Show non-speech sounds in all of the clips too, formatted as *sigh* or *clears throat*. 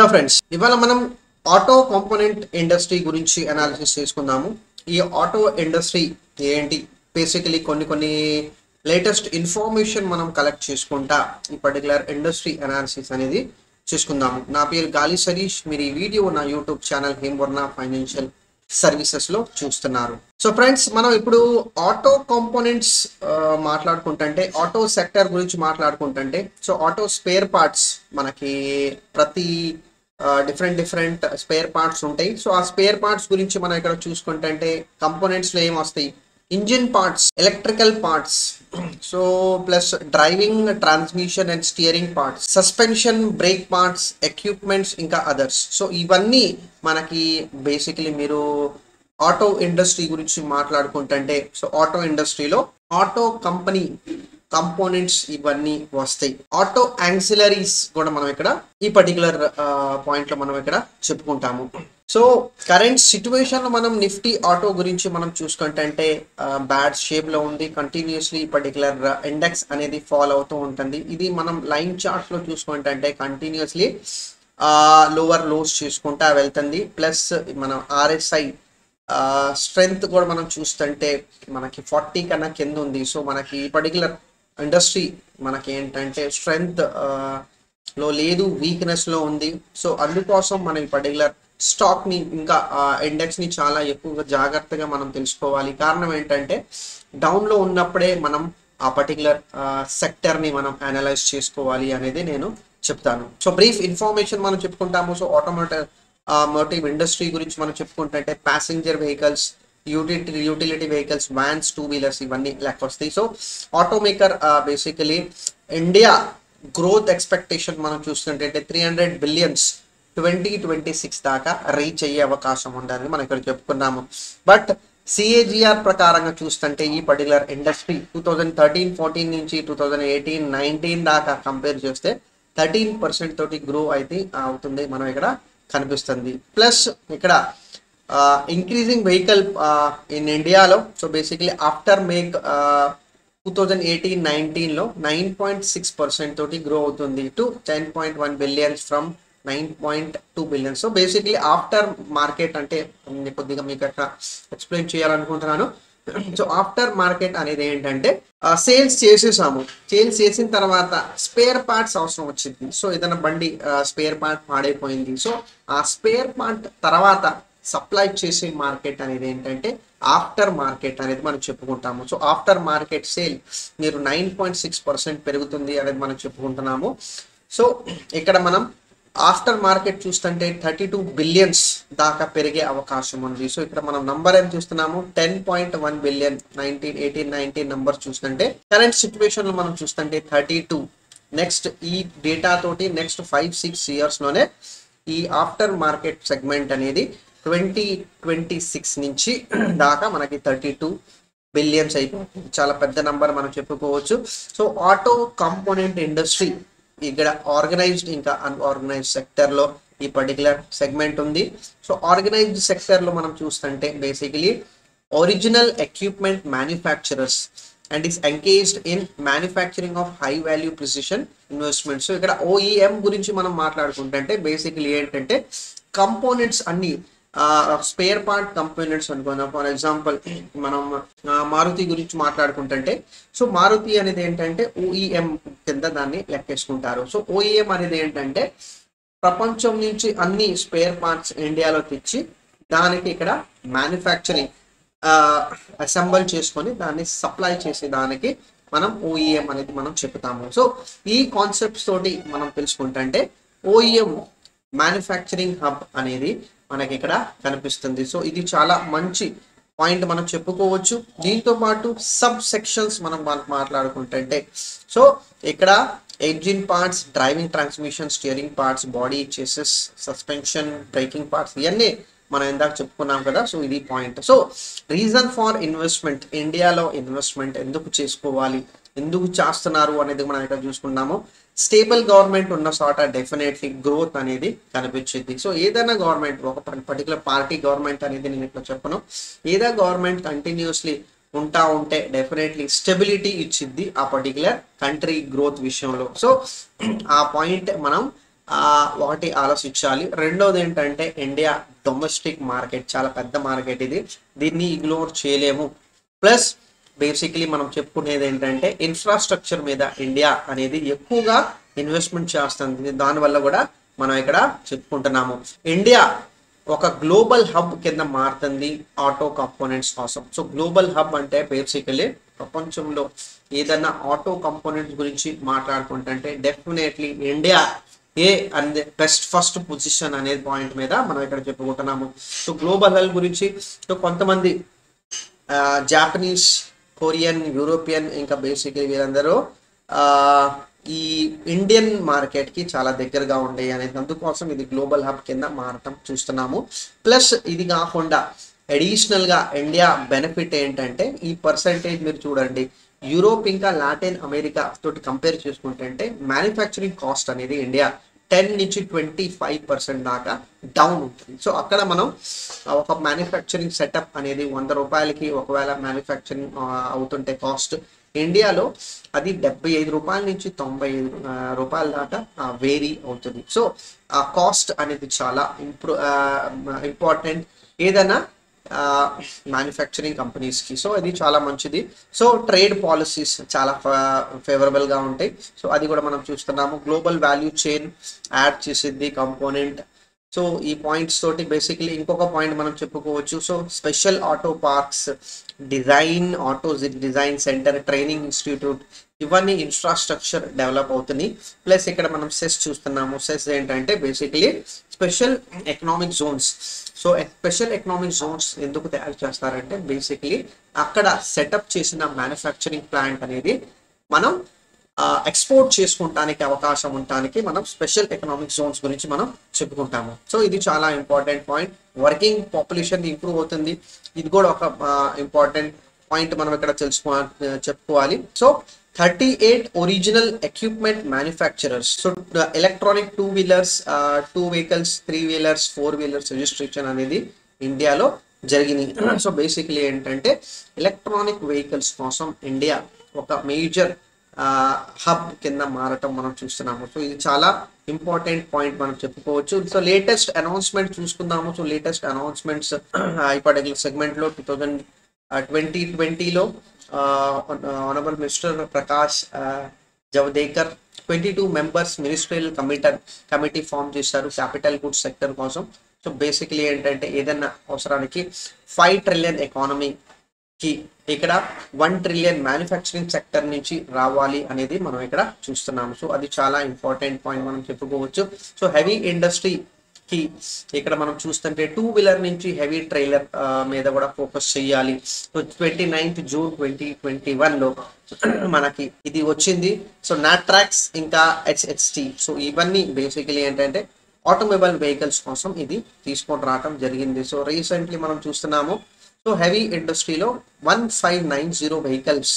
Hello friends ఇవాళ మనం auto component industry గురించి అనాలిసిస్ చేసుకుందాము. ఈ ఆటో ఇండస్ట్రీ ఏంటి? బేసికలీ కొన్ని కొన్ని లేటెస్ట్ ఇన్ఫర్మేషన్ మనం కలెక్ట్ చేసుకుంటా ఈ పర్టికులర్ ఇండస్ట్రీ అనాలిసిస్ అనేది చేసుకుందాము. నా పేరు గాలి సరీష్. మీరు ఈ వీడియో నా యూట్యూబ్ ఛానల్ హేంవర్ణ ఫైనాన్షియల్ సర్వీసెస్లో చూస్తున్నారు. సో ఫ్రెండ్స్ మనం ఇప్పుడు ఆటో కాంపోనెంట్స్ మాట్లాడుకుంటుంటే ఆటో సెక్టర్ గురించి మాట్లాడుకుంటుంటే సో ఆటో స్పేర్ పార్ట్స్ మనకి ప్రతి డిఫరెంట్ డిఫరెంట్ స్పేర్ పార్ట్స్ ఉంటాయి. సో ఆ స్పేర్ పార్ట్స్ గురించి మనం ఇక్కడ చూసుకుంటే అంటే కంపోనెంట్స్లో ఏం వస్తాయి engine parts electrical parts so plus driving transmission and steering parts suspension brake parts equipments ఇంకా అదర్స్ సో ఇవన్నీ మనకి బేసికలీ మీరు ఆటో ఇండస్ట్రీ గురించి మాట్లాడుకుంటుంటే సో ఆటో ఇండస్ట్రీలో ఆటో కంపెనీ కంపోనెంట్స్ ఇవన్నీ వస్తాయి. ఆటో యాంగ్సిలరీస్ కూడా మనం ఇక్కడ ఈ పర్టికులర్ పాయింట్లో మనం ఇక్కడ చెప్పుకుంటాము. సో కరెంట్ సిచ్యువేషన్ మనం నిఫ్టీ ఆటో గురించి మనం చూసుకుంటే బ్యాడ్ షేప్లో ఉంది. కంటిన్యూస్లీ పర్టికులర్ ఇండెక్స్ అనేది ఫాలో అవుతూ ఉంటుంది. ఇది మనం లైన్ చార్ట్స్లో చూసుకుంటే కంటిన్యూస్లీ లోవర్ లోస్ చేసుకుంటా వెళ్తుంది. ప్లస్ మనం ఆర్ఎస్ఐ స్ట్రెంగ్త్ కూడా మనం చూస్తుంటే మనకి ఫార్టీ కన్నా కింద ఉంది. సో మనకి ఈ పర్టికులర్ ఇండస్ట్రీ మనకి ఏంటంటే స్ట్రెంగ్త్లో లేదు వీక్నెస్లో ఉంది. సో అందుకోసం మనం ఈ పర్టికులర్ స్టాక్ని ఇంకా ఇండెక్స్ని చాలా ఎక్కువగా జాగ్రత్తగా మనం తెలుసుకోవాలి. కారణం ఏంటంటే డౌన్లో ఉన్నప్పుడే మనం ఆ పర్టికులర్ సెక్టర్ని మనం అనలైజ్ చేసుకోవాలి అనేది నేను చెప్తాను. సో బ్రీఫ్ ఇన్ఫర్మేషన్ మనం చెప్పుకుంటాము. సో ఆటోమోటివ్ మోటివ్ ఇండస్ట్రీ గురించి మనం చెప్పుకుంటుంటే passenger vehicles utility utility vehicles vans two wheelers ఇవన్నీ లెక్క వస్తాయి. So automaker basically India growth expectation మనం చూస్తుంటే three hundred billions twenty twenty six దాకా రీచ్ అయ్యే అవకాశం ఉందని మనం ఇక్కడ చెప్పుకున్నాము. బట్ సిఏజిఆర్ ప్రకారంగా చూస్తుంటే ఈ particular industry two thousand thirteen fourteen నుంచి టూ థౌజండ్ ఎయిటీన్ నైన్టీన్ దాకా కంపేర్ చేస్తే థర్టీన్ పర్సెంట్ తోటి గ్రో అయితే అవుతుంది మనం ఇక్కడ కనిపిస్తుంది. ప్లస్ ఇక్కడ ఇంక్రీజింగ్ వెహికల్ ఇన్ ఇండియాలో so basically after make two thousand eighteen నైన్టీన్లో నైన్ పాయింట్ సిక్స్ పర్సెంట్ తోటి గ్రో అవుతుంది to ten point one billions from nine point two billion so basically aftermarket అంటే కొద్దిగా మీకు అట్లా ఎక్స్ప్లెయిన్ చేయాలనుకుంటున్నాను. సో ఆఫ్టర్ మార్కెట్ అనేది ఏంటంటే uh, సేల్స్ చేసేసాము. సేల్స్ చేసిన తర్వాత స్పేర్ పార్ట్స్ అవసరం వచ్చింది. సో ఏదైనా బండి uh, స్పేర్ పార్ట్ పాడైపోయింది. సో ఆ స్పేర్ పార్ట్ తర్వాత సప్లై చేసే మార్కెట్ అనేది ఏంటంటే ఆఫ్టర్ మార్కెట్ అనేది మనం చెప్పుకుంటాము. సో ఆఫ్టర్ మార్కెట్ సేల్ మీరు నైన్ పాయింట్ సిక్స్ పర్సెంట్ పెరుగుతుంది అనేది మనం చెప్పుకుంటున్నాము. సో ఇక్కడ మనం ఆఫ్టర్ మార్కెట్ చూస్తుంటే థర్టీ టూ బిలియన్స్ దాకా పెరిగే అవకాశం ఉంది. సో ఇక్కడ మనం నంబర్ ఏం చూస్తున్నాము? Ten point one billion nineteen eighteen nineteen number చూస్తుంటే కరెంట్ సిచ్యువేషన్లో మనం చూస్తుంటే థర్టీ టూ. నెక్స్ట్ ఈ డేటా తోటి నెక్స్ట్ ఫైవ్ సిక్స్ ఇయర్స్లోనే ఈ ఆఫ్టర్ మార్కెట్ సెగ్మెంట్ అనేది ట్వంటీ ట్వంటీ సిక్స్ నుంచి దాకా మనకి థర్టీ టూ బిలియన్స్ అయిపోతుంది. చాలా పెద్ద నంబర్ మనం చెప్పుకోవచ్చు. సో ఆటో కాంపోనెంట్ ఇండస్ట్రీ ఇక్కడ ఆర్గనైజ్డ్ ఇంకా అన్ఆర్గనైజ్డ్ సెక్టర్లో ఈ పర్టికులర్ సెగ్మెంట్ ఉంది. సో ఆర్గనైజ్డ్ సెక్టర్లో మనం చూస్తుంటే basically original equipment manufacturers and is engaged in manufacturing of high value precision investments so ఇక్కడ ఓఈఎం గురించి మనం మాట్లాడుకుంటుంటే బేసికలీ ఏంటంటే కంపోనెంట్స్ అన్ని స్పేర్ పార్ట్ కంపోనెంట్స్ అనుకుందాం. ఫర్ ఎగ్జాంపుల్ మనం మారుతి గురించి మాట్లాడుకుంటుంటే సో మారుతి అనేది ఏంటంటే ఓఈఎం కింద దాన్ని లెక్కేసుకుంటారు. సో ఓఈఎం అనేది ఏంటంటే ప్రపంచం నుంచి అన్ని స్పేర్ పార్ట్స్ ఇండియాలో తెచ్చి దానికి ఇక్కడ మ్యానుఫ్యాక్చరింగ్ అసెంబల్ చేసుకొని దాన్ని సప్లై చేసే దానికి మనం ఓఈఎం అనేది మనం చెప్తాము. సో ఈ కాన్సెప్ట్స్ తోటి మనం తెలుసుకుంటే ఓఈఎం మ్యానుఫ్యాక్చరింగ్ హబ్ అనేది మనకి ఇక్కడ కనిపిస్తుంది. సో ఇది చాలా మంచి పాయింట్ మనం చెప్పుకోవచ్చు. దీంతో పాటు సబ్ సెక్షన్స్ మనం మాట్లాడుకుంటుంటే. సో ఇక్కడ engine parts driving transmission steering parts body chassis suspension braking parts ఇవన్నీ మనం ఇందాక చెప్పుకున్నాం కదా. సో ఇది point. So reason for investment ఇండియాలో ఇన్వెస్ట్మెంట్ ఎందుకు చేసుకోవాలి? ఎందుకు చేస్తున్నారు అనేది మనం ఇక్కడ చూసుకున్నాము స్టేబుల్ గవర్నమెంట్ ఉన్న చోట డెఫినెట్లీ గ్రోత్ అనేది కనిపించింది. సో ఏదైనా గవర్నమెంట్ ఒక పర్టికులర్ పార్టీ గవర్నమెంట్ అనేది నేను ఇట్లా చెప్పను. ఏదైనా గవర్నమెంట్ కంటిన్యూస్లీ ఉంటా ఉంటే డెఫినెట్లీ స్టెబిలిటీ ఇచ్చింది ఆ పర్టికులర్ కంట్రీ గ్రోత్ విషయంలో. సో ఆ పాయింట్ మనం ఆ, ఒకటి ఆలోచించాలి. రెండోది ఏంటంటే ఇండియా డొమెస్టిక్ మార్కెట్ చాలా పెద్ద మార్కెట్ ఇది. దీన్ని ఇగ్నోర్ చేయలేము. ప్లస్ బేసిక్లీ మనం చెప్పుకునేది ఏంటంటే ఇన్ఫ్రాస్ట్రక్చర్ మీద ఇండియా అనేది ఎక్కువగా ఇన్వెస్ట్మెంట్ చేస్తుంది. దానివల్ల కూడా మనం ఇక్కడ చెప్పుకుంటున్నాము. ఇండియా ఒక గ్లోబల్ హబ్ కింద మారుతుంది ఆటో కంపోనెంట్స్ కోసం. సో గ్లోబల్ హబ్ అంటే బేసికలీ ప్రపంచంలో ఏదైనా ఆటో కంపోనెంట్స్ గురించి మాట్లాడుకుంటుంటే definitely India a and best first position అనేది పాయింట్ మీద మనం ఇక్కడ చెప్పుకుంటున్నాము. సో గ్లోబల్ హెల్త్ గురించి సో కొంతమంది uh, జాపనీస్ కొరియన్ యూరోపియన్ ఇంకా బేసిక్లీ వీరందరూ ఈ ఇండియన్ మార్కెట్కి చాలా దగ్గరగా ఉండే అనేది అందుకోసం ఇది గ్లోబల్ హబ్ కింద మారటం చూస్తున్నాము. ప్లస్ ఇది కాకుండా అడిషనల్గా ఇండియా బెనిఫిట్ ఏంటంటే ఈ పర్సంటేజ్ మీరు చూడండి యూరోప్ ఇంకా లాటిన్ అమెరికా తోటి కంపేర్ చేసుకుంటే మ్యానుఫ్యాక్చరింగ్ కాస్ట్ అనేది ఇండియా టెన్ నుంచి ట్వంటీ ఫైవ్ పర్సెంట్ దాకా డౌన్ ఉంటుంది. సో అక్కడ మనం ఒక మ్యానుఫ్యాక్చరింగ్ సెటప్ అనేది వంద రూపాయలకి ఒకవేళ మ్యానుఫ్యాక్చరింగ్ అవుతుంటే కాస్ట్ ఇండియాలో అది డెబ్బై ఐదు రూపాయల నుంచి తొంభై ఐదు రూపాయల దాకా వేరీ అవుతుంది. సో ఆ కాస్ట్ అనేది చాలా ఇంప్రూ ఇంపార్టెంట్. ఏదైనా మ్యానుఫ్యాక్చరింగ్ కంపెనీస్కి సో ఇది చాలా మంచిది. సో ట్రేడ్ పాలసీస్ చాలా ఫేవరబుల్గా ఉంటాయి. సో అది కూడా మనం చూస్తున్నాము. గ్లోబల్ వాల్యూ చైన్ యాడ్ చేసింది కంపోనెంట్ సో ఈ పాయింట్స్ తోటి బేసిక్లీ ఇంకొక పాయింట్ మనం చెప్పుకోవచ్చు. So special auto parks design auto design centre training institute ఇవన్నీ ఇన్ఫ్రాస్ట్రక్చర్ డెవలప్ అవుతున్నాయి ప్లస్ ఇక్కడ మనం సెస్ చూస్తున్నాము. సెస్ ఏంటంటే basically special economic zones so special economic zones ఎందుకు తయారు చేస్తారంటే బేసిక్లీ అక్కడ సెటప్ చేసిన మ్యానుఫ్యాక్చరింగ్ ప్లాంట్ అనేది మనం ఎక్స్పోర్ట్ చేసుకుంటానికి అవకాశం ఉండటానికి మనం స్పెషల్ ఎకనామిక్ జోన్స్ గురించి మనం చెప్పుకుంటాము. సో ఇది చాలా important point working population improve అవుతుంది. ఇది కూడా ఒక ఇంపార్టెంట్ పాయింట్ మనం ఇక్కడ తెలుసుకో చెప్పుకోవాలి. So thirty eight original equipment manufacturers so electronic two wheelers two vehicles three wheelers four wheelers registration అనేది ఇండియాలో జరిగినాయి సో బేసిక్లీ ఏంటంటే ఎలక్ట్రానిక్ వెహికల్స్ కోసం ఇండియా ఒక మేజర్ హబ్ కింద మారటం మనం చూస్తున్నాము. సో ఇది చాలా ఇంపార్టెంట్ పాయింట్ మనం చెప్పుకోవచ్చు. సో లేటెస్ట్ అనౌన్స్మెంట్ చూసుకుందాము. సో లేటెస్ట్ అనౌన్స్మెంట్స్ ఈ పర్టికులర్ సెగ్మెంట్లో టూ థౌజండ్ ట్వంటీ ట్వంటీలో honourable minister Prakash Javadekar twenty two members ministerial committer committee form చేశారు క్యాపిటల్ గుడ్స్ సెక్టర్ కోసం. సో బేసిక్లీ ఏంటంటే ఏదైనా అవసరానికి ఫైవ్ ట్రిలియన్ ఎకానమీకి ఇక్కడ వన్ ట్రిలియన్ మ్యానుఫ్యాక్చరింగ్ సెక్టర్ నుంచి రావాలి అనేది మనం ఇక్కడ చూస్తున్నాము. సో అది చాలా ఇంపార్టెంట్ పాయింట్ మనం చెప్పుకోవచ్చు. సో హెవీ ఇండస్ట్రీ కి ఇక్కడ మనం చూస్తుంటే టూ వీలర్ నుంచి హెవీ ట్రైలర్ మీద కూడా ఫోకస్ చేయాలి. So twenty ninth June twenty twenty లో *clears throat* మనకి ఇది వచ్చింది. సో నాట్రాక్స్ ఇంకా హెచ్హెచ్టి సో ఇవన్నీ బేసికలీ ఏంటంటే ఆటోమొబైల్ వెహికల్స్ కోసం ఇది తీసుకొని రావటం జరిగింది. సో రీసెంట్లీ మనం చూస్తున్నాము. సో హెవీ ఇండస్ట్రీలో one five nine zero vehicles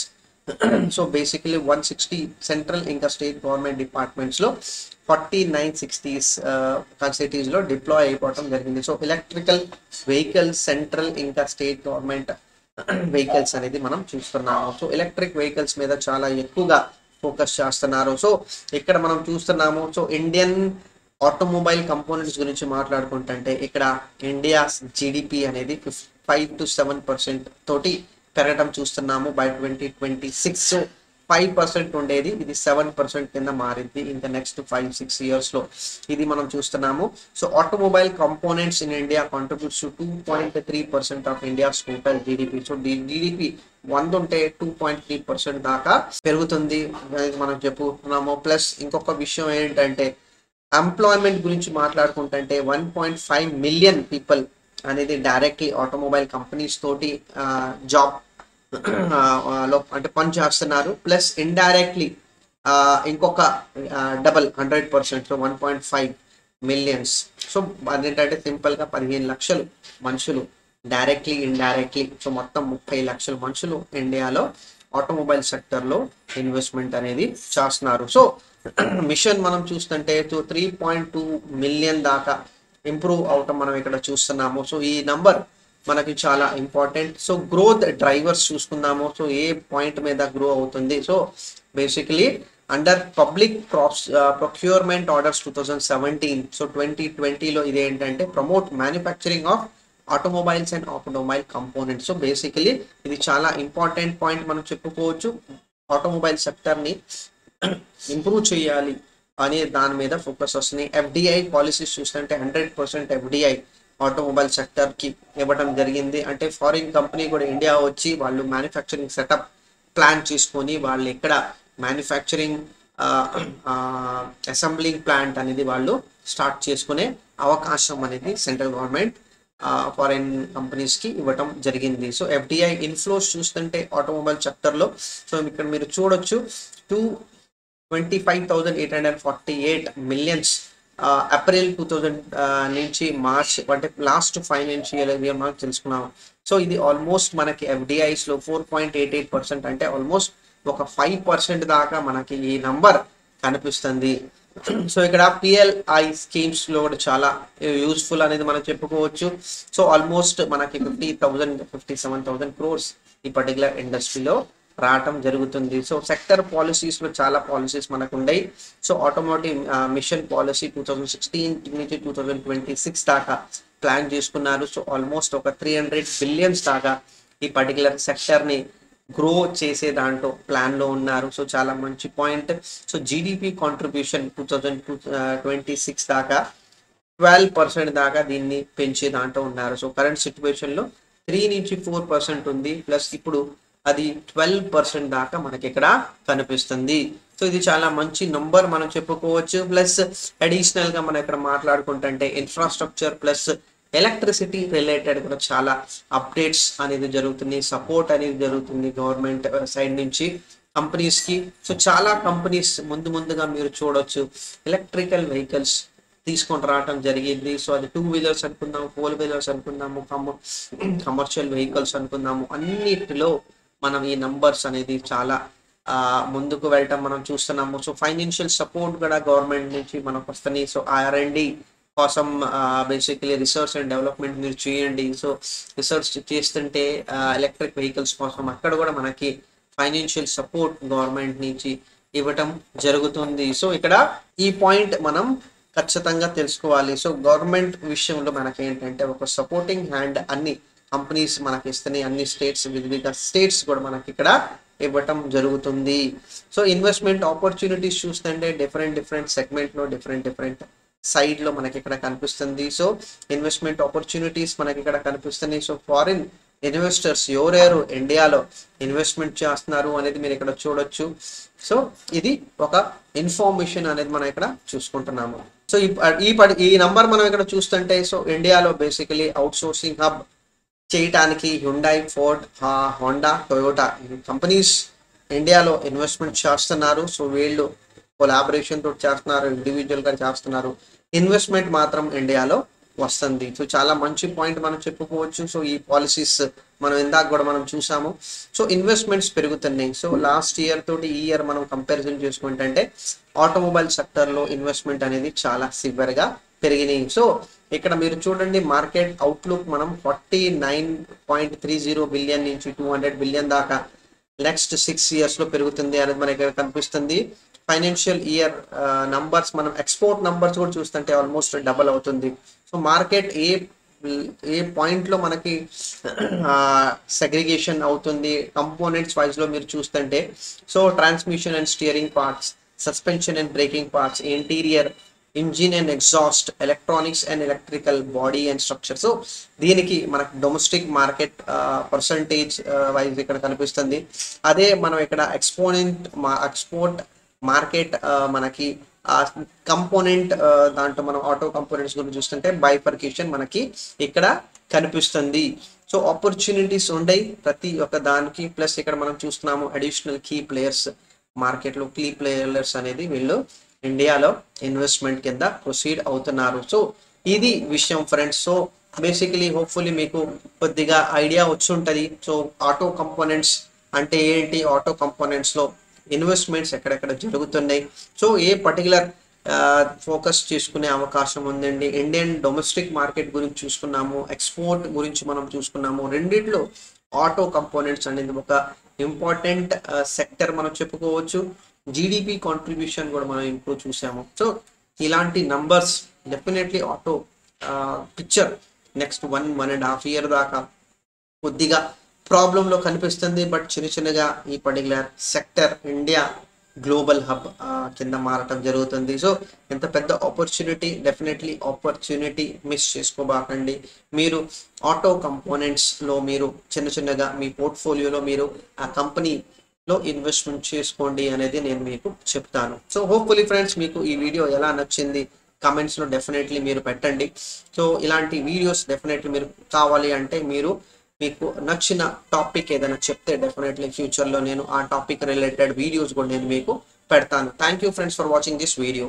so basically one sixty central ఇంకా స్టేట్ గవర్నమెంట్ డిపార్ట్మెంట్స్లో ఫార్టీ నైన్ సిక్స్టీస్ సిటీస్లో డిప్లాయ్ అయిపోవడం జరిగింది. సో ఎలక్ట్రికల్ వెహికల్స్ సెంట్రల్ ఇంకా స్టేట్ గవర్నమెంట్ వెహికల్స్ అనేది మనం చూస్తున్నాము. సో ఎలక్ట్రిక్ వెహికల్స్ మీద చాలా ఎక్కువగా ఫోకస్ చేస్తున్నారు. సో ఇక్కడ మనం చూస్తున్నాము. సో ఇండియన్ ఆటోమొబైల్ కంపోనెంట్స్ గురించి మాట్లాడుకుంటుంటే ఇక్కడ ఇండియా జీడిపి అనేది ఫైవ్ టు సెవెన్ పర్సెంట్ తోటి పెరగడం చూస్తున్నాము. By twenty twenty six five percent ఉండేది. ఇది సెవెన్ పర్సెంట్ కింద మారింది ఇంకా నెక్స్ట్ ఫైవ్ సిక్స్ ఇయర్స్లో ఇది మనం చూస్తున్నాము. So automobile components in India contributes to two point three percent of India's total GDP so GDP వంద ఉంటే టూ పాయింట్ త్రీ పర్సెంట్ దాకా పెరుగుతుంది. మనం చెప్పుకుంటున్నాము ప్లస్ ఇంకొక విషయం ఏంటంటే ఎంప్లాయ్మెంట్ గురించి మాట్లాడుకుంటుంటే one point five million people అనేది డైరెక్ట్లీ ఆటోమొబైల్ కంపెనీస్ తోటి జాబ్లో అంటే పని చేస్తున్నారు. ప్లస్ ఇండైరెక్ట్లీ ఇంకొక double hundred percent one point five millions so అదేంటంటే సింపుల్గా పదిహేను లక్షలు మనుషులు డైరెక్ట్లీ ఇండైరెక్ట్లీ సో మొత్తం ముప్పై లక్షల మనుషులు ఇండియాలో ఆటోమొబైల్ సెక్టర్లో ఇన్వెస్ట్మెంట్ అనేది చేస్తున్నారు. సో మిషన్ *clears throat* మనం చూస్తుంటే త్రీ పాయింట్ టూ మిలియన్ దాకా ఇంప్రూవ్ అవటం మనం ఇక్కడ చూస్తున్నాము. సో ఈ నంబర్ మనకి చాలా ఇంపార్టెంట్ సో గ్రోత్ డ్రైవర్స్ చూసుకుందాము. సో ఏ పాయింట్ మీద గ్రో అవుతుంది? So basically under public procurement orders two thousand seventeen so twenty ట్వంటీలో ఇది ఏంటంటే promote manufacturing of automobiles and automobile components so basically ఇది చాలా ఇంపార్టెంట్ పాయింట్ మనం చెప్పుకోవచ్చు. ఆటోమొబైల్ సెక్టర్ని ఇంప్రూవ్ చేయాలి. అని దాని మీద ఫోకస్ వస్తుంది. ఎఫ్డిఐ పాలసీస్ చూస్తుంటే హండ్రెడ్ పర్సెంట్ ఎఫ్డిఐ ఆటోమొబైల్ సెక్టర్కి ఇవ్వడం జరిగింది. అంటే ఫారిన్ కంపెనీ కూడా ఇండియా వచ్చి వాళ్ళు మ్యానుఫ్యాక్చరింగ్ సెటప్ ప్లాన్ చేసుకొని వాళ్ళు ఇక్కడ మ్యానుఫ్యాక్చరింగ్ అసెంబ్లింగ్ ప్లాంట్ అనేది వాళ్ళు స్టార్ట్ చేసుకునే అవకాశం అనేది సెంట్రల్ గవర్నమెంట్ ఫారిన్ కంపెనీస్కి ఇవ్వటం జరిగింది. సో ఎఫ్డిఐ ఇన్ఫ్లోస్ చూస్తుంటే ఆటోమొబైల్ సెక్టర్లో సో ఇక్కడ మీరు చూడొచ్చు two twenty five thousand eight hundred forty eight millions April two thousand నుంచి మార్చ్ అంటే లాస్ట్ ఫైనాన్షియల్ ఇయర్ మనం తెలుసుకున్నాం. సో ఇది ఆల్మోస్ట్ మనకి ఎఫ్డిఐస్లో four point eight eight percent అంటే ఆల్మోస్ట్ ఒక ఫైవ్ పర్సెంట్ దాకా మనకి ఈ నంబర్ కనిపిస్తుంది. సో ఇక్కడ పిఎల్ఐ స్కీమ్స్లో కూడా చాలా యూస్ఫుల్ అనేది మనం చెప్పుకోవచ్చు. సో ఆల్మోస్ట్ మనకి fifty thousand fifty seven thousand crores ఈ పర్టికులర్ ఇండస్ట్రీలో రావటం జరుగుతుంది. సో సెక్టర్ పాలసీస్లో చాలా పాలసీస్ మనకు ఉన్నాయి so automotive mission policy two thousand sixteen నుంచి టూ థౌజండ్ ట్వంటీ సిక్స్ దాకా ప్లాన్ చేసుకున్నారు. సో ఆల్మోస్ట్ ఒక త్రీ హండ్రెడ్ బిలియన్స్ దాకా ఈ పర్టికులర్ సెక్టర్ని గ్రో చేసే దాంట్లో ప్లాన్లో ఉన్నారు. సో చాలా మంచి point so GDP contribution two thousand two twenty six దాకా ట్వెల్వ్ పర్సెంట్ దాకా దీన్ని పెంచే దాంట్లో ఉన్నారు. సో కరెంట్ సిచ్యువేషన్లో త్రీ నుంచి ఫోర్ పర్సెంట్ ఉంది. ప్లస్ ఇప్పుడు అది ట్వెల్వ్ పర్సెంట్ దాకా మనకి ఇక్కడ కనిపిస్తుంది. సో ఇది చాలా మంచి నంబర్ మనం చెప్పుకోవచ్చు. ప్లస్ అడిషనల్గా మనం ఇక్కడ మాట్లాడుకుంటుంటే ఇన్ఫ్రాస్ట్రక్చర్ ప్లస్ ఎలక్ట్రిసిటీ రిలేటెడ్ కూడా చాలా అప్డేట్స్ అనేది జరుగుతుంది. సపోర్ట్ అనేది జరుగుతుంది గవర్నమెంట్ సైడ్ uh, నుంచి కంపెనీస్కి. సో చాలా కంపెనీస్ ముందు ముందుగా మీరు చూడొచ్చు. ఎలక్ట్రికల్ వెహికల్స్ తీసుకొని రావటం జరిగింది. సో అది టూ వీలర్స్ అనుకుందాము ఫోర్ వీలర్స్ అనుకుందాము కమర్షియల్ వెహికల్స్ అనుకుందాము. అన్నిటిలో మనం ఈ నంబర్స్ అనేది చాలా ముందుకు వెళ్ళటం మనం చూస్తున్నాము. సో ఫైనాన్షియల్ సపోర్ట్ కూడా గవర్నమెంట్ నుంచి మనకు వస్తున్నాయి. సో ఆర్ఎండి కోసం బేసికలీ రీసెర్చ్ అండ్ డెవలప్మెంట్ మీరు చేయండి. సో రీసెర్చ్ చేస్తుంటే ఎలక్ట్రిక్ వెహికల్స్ కోసం అక్కడ కూడా మనకి ఫైనాన్షియల్ సపోర్ట్ గవర్నమెంట్ నుంచి ఇవ్వటం జరుగుతుంది. సో ఇక్కడ ఈ పాయింట్ మనం ఖచ్చితంగా తెలుసుకోవాలి. సో గవర్నమెంట్ విషయంలో మనకి ఏంటంటే ఒక సపోర్టింగ్ హ్యాండ్ అన్ని కంపెనీస్ మనకి ఇస్తున్నాయి అన్ని స్టేట్స్ వివిధ స్టేట్స్ కూడా మనకి ఇక్కడ ఇవ్వటం జరుగుతుంది. సో ఇన్వెస్ట్మెంట్ ఆపర్చునిటీస్ చూస్తుంటే డిఫరెంట్ డిఫరెంట్ సెగ్మెంట్లో డిఫరెంట్ డిఫరెంట్ సైడ్లో మనకి ఇక్కడ కనిపిస్తుంది. సో ఇన్వెస్ట్మెంట్ ఆపర్చునిటీస్ మనకి ఇక్కడ కనిపిస్తున్నాయి. సో ఫారిన్ ఇన్వెస్టర్స్ ఎవరెవరు ఇండియాలో ఇన్వెస్ట్మెంట్ చేస్తున్నారు అనేది మీరు ఇక్కడ చూడొచ్చు. సో ఇది ఒక ఇన్ఫర్మేషన్ అనేది మనం ఇక్కడ చూసుకుంటున్నాము. సో ఈ పడి ఈ నంబర్ మనం ఇక్కడ చూస్తుంటే సో ఇండియాలో బేసికలీ అవుట్ సోర్సింగ్ హబ్ చేయటానికి Hyundai Ford Honda Toyota companies ఇండియాలో ఇన్వెస్ట్మెంట్ చేస్తున్నారు. సో వీళ్ళు కొలాబరేషన్ తోటి చేస్తున్నారు ఇండివిజువల్గా చేస్తున్నారు. ఇన్వెస్ట్మెంట్ మాత్రం ఇండియాలో వస్తుంది. సో చాలా మంచి పాయింట్ మనం చెప్పుకోవచ్చు. సో ఈ పాలసీస్ మనం ఇందాక కూడా మనం చూసాము. సో ఇన్వెస్ట్మెంట్స్ పెరుగుతున్నాయి. సో లాస్ట్ ఇయర్ తోటి ఈ ఇయర్ మనం కంపారిజన్ చేసుకుంటే ఆటోమొబైల్ సెక్టర్లో ఇన్వెస్ట్మెంట్ అనేది చాలా సివర్గా పెరిగినాయి. సో ఇక్కడ మీరు చూడండి మార్కెట్ అవుట్లుక్ మనం forty nine point three zero billion నుంచి టూ హండ్రెడ్ బిలియన్ దాకా నెక్స్ట్ సిక్స్ ఇయర్స్లో పెరుగుతుంది అనేది మనకి ఇక్కడ కనిపిస్తుంది. ఫైనాన్షియల్ ఇయర్ నంబర్స్ మనం ఎక్స్పోర్ట్ నంబర్స్ కూడా చూస్తుంటే ఆల్మోస్ట్ డబల్ అవుతుంది. సో మార్కెట్ ఏ ఏ పాయింట్లో మనకి సెగ్రిగేషన్ అవుతుంది. కంపోనెంట్స్ వైజ్లో మీరు చూస్తుంటే so transmission and steering parts suspension and braking parts interior engine and exhaust electronics and electrical body and structure so దీనికి మనకు డొమెస్టిక్ మార్కెట్ పర్సంటేజ్ వైజ్ ఇక్కడ కనిపిస్తుంది. అదే మనం ఇక్కడ ఎక్స్పోనెంట్ ఎక్స్పోర్ట్ మార్కెట్ మనకి కంపోనెంట్ దాంట్లో మనం ఆటో కంపోనెంట్స్ గురించి చూస్తుంటే బైఫర్కేషన్ మనకి ఇక్కడ కనిపిస్తుంది. సో ఆపర్చునిటీస్ ఉండయి ప్రతి ఒక్క దానికి ప్లస్ ఇక్కడ మనం చూస్తున్నాము అడిషనల్ కీ ప్లేయర్స్ మార్కెట్లో కీ ప్లేయర్స్ అనేది వీళ్ళు ఇండియాలో ఇన్వెస్ట్మెంట్ కింద ప్రొసీడ్ అవుతున్నారు. సో ఇది విషయం ఫ్రెండ్స్. సో బేసికలీ హోప్ఫుల్లీ మీకు కొద్దిగా ఐడియా వచ్చి ఉంటుంది సో ఆటో కంపోనెంట్స్ అంటే ఏంటి? ఆటో కంపోనెంట్స్లో ఇన్వెస్ట్మెంట్స్ ఎక్కడెక్కడ జరుగుతున్నాయి? సో ఏ పర్టికులర్ ఫోకస్ చేసుకునే అవకాశం ఉందండి? ఇండియన్ డొమెస్టిక్ మార్కెట్ గురించి చూసుకున్నాము ఎక్స్పోర్ట్ గురించి మనం చూసుకున్నాము. రెండిట్లో ఆటో కంపోనెంట్స్ అనేది ఒక ఇంపార్టెంట్ సెక్టర్ మనం చెప్పుకోవచ్చు. జీడిపి కాంట్రిబ్యూషన్ కూడా మనం ఇంప్రూవ్ చూసాము. సో ఇలాంటి numbers definitely auto picture next one one and half year దాకా కొద్దిగా ప్రాబ్లంలో కనిపిస్తుంది. బట్ చిన్న చిన్నగా ఈ particular sector India global hub కింద మారటం జరుగుతుంది. సో ఎంత పెద్ద ఆపర్చునిటీ డెఫినెట్లీ ఆపర్చునిటీ మిస్ చేసుకోబాకండి. మీరు ఆటో కంపోనెంట్స్లో మీరు చిన్న చిన్నగా మీ పోర్ట్ఫోలియోలో మీరు ఆ కంపెనీ లో ఇన్వెస్ట్మెంట్ చేసుకోండి అనేది నేను మీకు చెప్తాను. సో హోప్ఫుల్లీ ఫ్రెండ్స్ మీకు ఈ వీడియో ఎలా నచ్చింది? కమెంట్స్లో డెఫినెట్లీ మీరు పెట్టండి. సో ఇలాంటి వీడియోస్ డెఫినెట్లీ మీరు కావాలి అంటే మీరు మీకు నచ్చిన టాపిక్ ఏదైనా చెప్తే డెఫినెట్లీ ఫ్యూచర్లో నేను ఆ టాపిక్ రిలేటెడ్ వీడియోస్ కూడా నేను మీకు పెడతాను. Thank you friends for watching this video